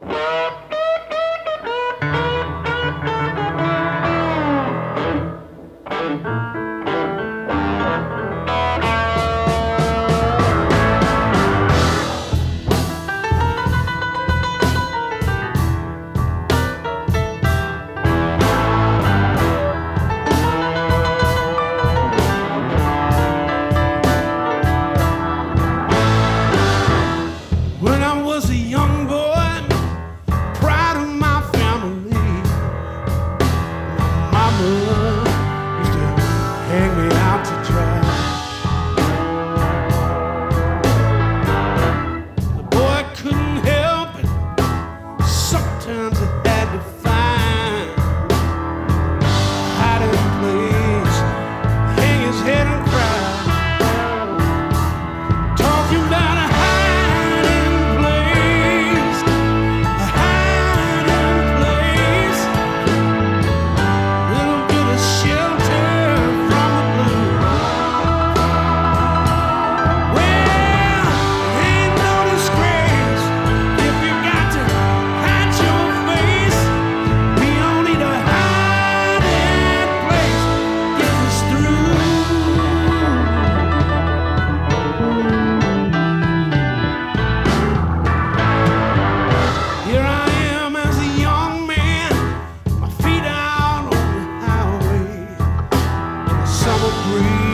When free.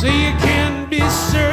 say you can be certain.